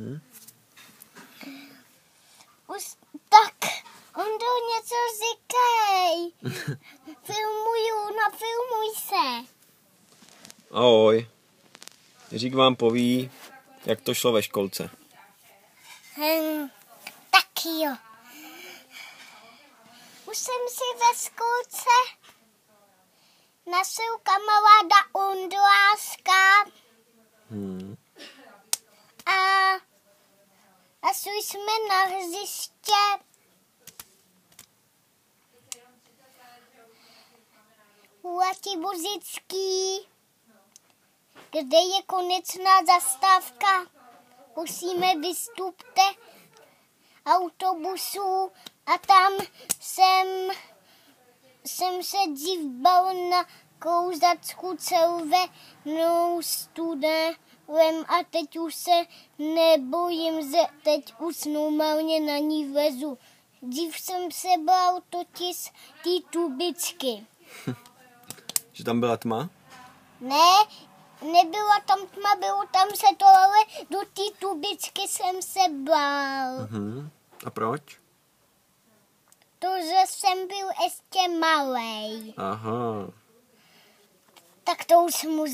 Hm? Už, tak, Ondo, něco říkej. Filmuju, nafilmuj se. Ahoj. Jiřík vám poví, jak to šlo ve školce. Hm, tak jo. Už jsem si ve školce našel kamaráda Ondráska Hm. a, a šli jsme na hřiště. Ulati Bozický, kde je konečná zastávka. Musíme vystupte autobusu a tam jsem, jsem se díval na kouzacku červenou studenem a teď už se nebojím, že teď už normálně na ní vezu. Dřív jsem se bál totiž ty tubičky. Že tam byla tma? Ne, nebyla tam tma, bylo tam se to, ale do té tubičky jsem se bál. Hm. A proč? To, že jsem byl ještě malej. Aha. Tak to už můžeme